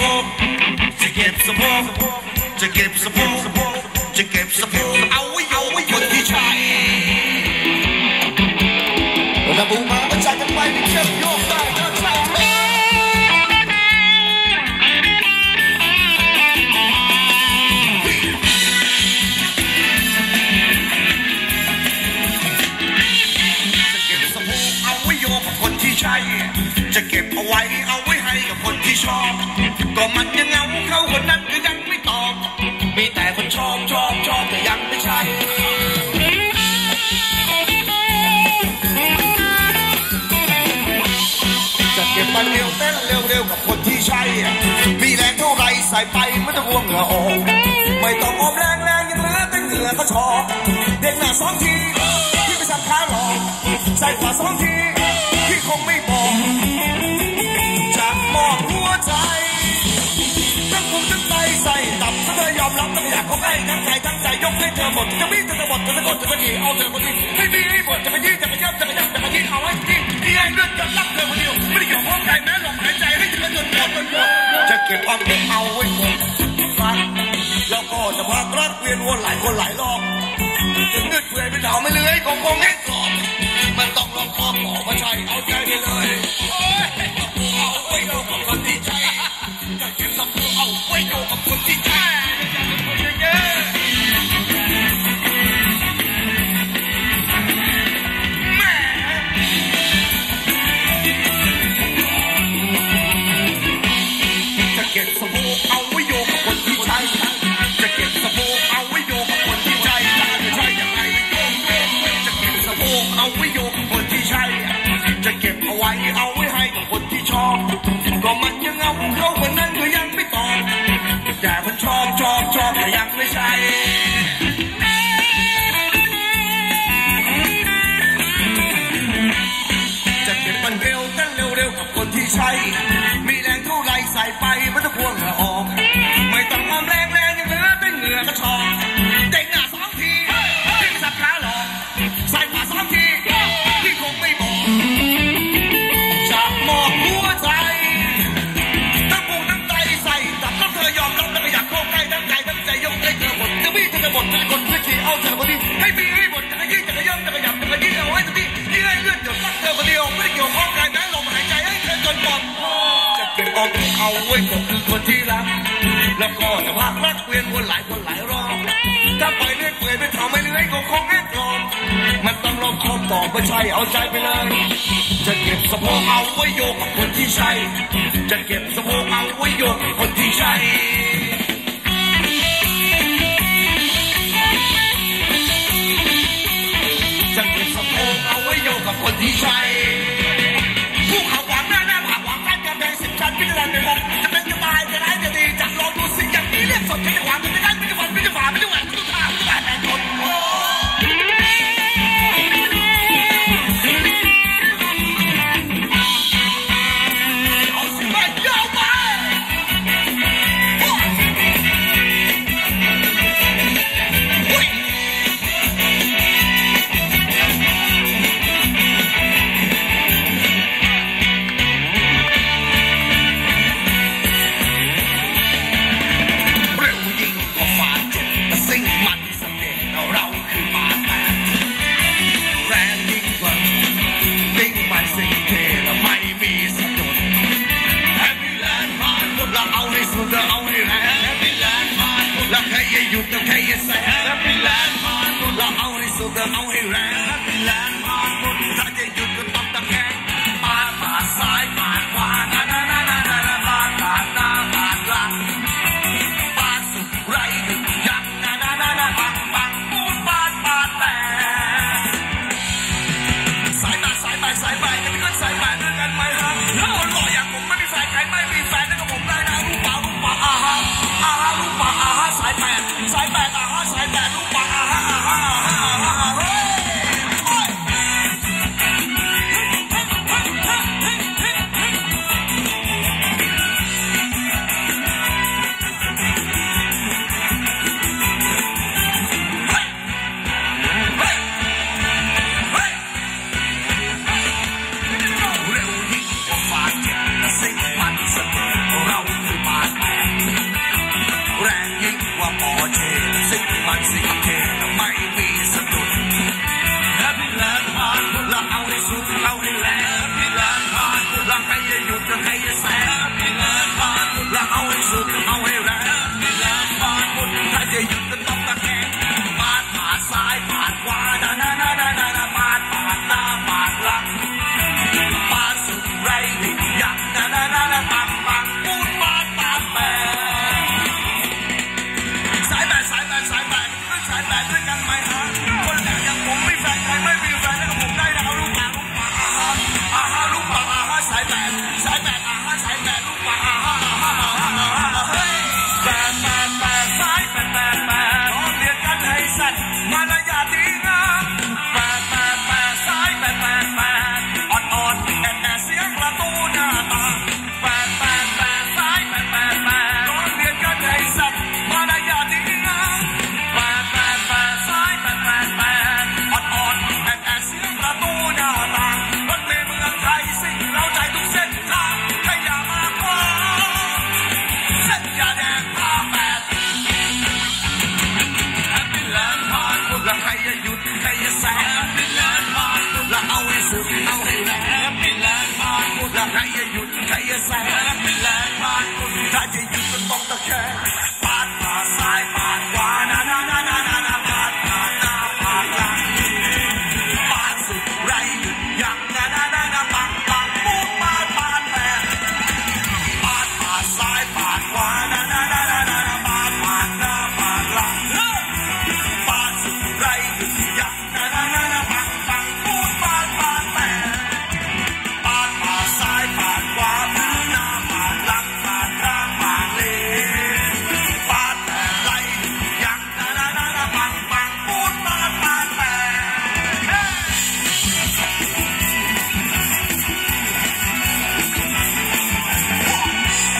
นำนึกแค่ผมจะเก็บสะโพกจะเก็บสะโพกจะเก็บสะโพกจะเก็บสะโพกเอาไว้เอาไว้คนที่ใช่ระบุมาประจันกันไปไม่เข้มโยกได้ก็ใช่เธอจะเก็บสะโพกเอาไว้โยกกับคนที่ใช่จะเก็บเอาไว้เอาไว้ให้กับคนที่ชอบ ก็มันยังเงาเขาคนนั้นก็ยังไม่ตอบ มีแต่คนชอบชอบชอบแต่ยังไม่ใช่จะเก็บมันเร็วเต้นเร็วๆกับคนที่ใช่ มีแรงเท่าไรใส่ไปไม่ต้องห่วงเหงื่อออก ไม่ต้องอมแรงแรงยังเหลือแต่เหงื่อก็ชอกเด็กหน้าสองทีที่ไม่สักขาหรอกใส่ขวาสองทีที่คงไม่บอกจะมอบหัวใจ ทั้งภูมิทั้งใจใส่ตับถ้าเธอยอมรับต้งอยากขอให้ทั้งใจทั้งใจยกให้เธอหมดจะมีจะจะหมดจะจะกดจะจะหนีเอาเธอคนนี้ให้มีให้หมดจะไปยืดจะไปยับจะไปยับจะไปยืดเอาไว้ที่ที่ให้เลือดจะรักเธอคนเดียวไม่ได้เกี่ยวข้องใจแม้ลมหายใจให้เธอจนหมดจนหมดจะเก็บเอาเก็บเอาไว้หมดฟังแล้วก็จะพักรักเวียนวนหลายคนหลายรอบจนนึกเปื่อยไปเดาไม่เลื้อยคงคงแง่กรอบมันต้องลองคอบออมาใช่เอาใจไปเลย เก็บสะโพกเอาไว้ ร็วกับคนที่ใช่ มีแรงเท่าไรใส่ไปไม่ต้องพวงเหงื่อออก ไม่ต้องออมแรงแรงยังเหลือแต่เหงื่อกระชอกเด้งหน้าสองทีเด้งสับขาหลอกใส่ขวาสองทีที่คงไม่บอกจะมอบหัวใจทั้งปูทั้งใจใส่ตับแล้วเธอยอมรับแล้วก็อยากเข้าใกล้ทั้งใจทั้งใจยกให้เธอหมดจะมีเธอจะหมดจะกดจ เก็บเอาเอาไว้ก็คือคนที่รัก แล้วก็จะพักรักเวียนวนหลายคนหลายรอบถ้าไปเรื่อยเปื่อยไปทำไม่เลื้อยก็คงแง่กรอบมันต้องลองคอมตอบไม่ใช่เอาใจไปเลย จะเก็บสะโพกเอาไว้โยกกับคนที่ใช่จะเก็บสะโพกเอาไว้โยกกับคนที่ใช่จะเก็บสะโพกเอาไว้โยกกับคนที่ใช่ ให้สุ ใ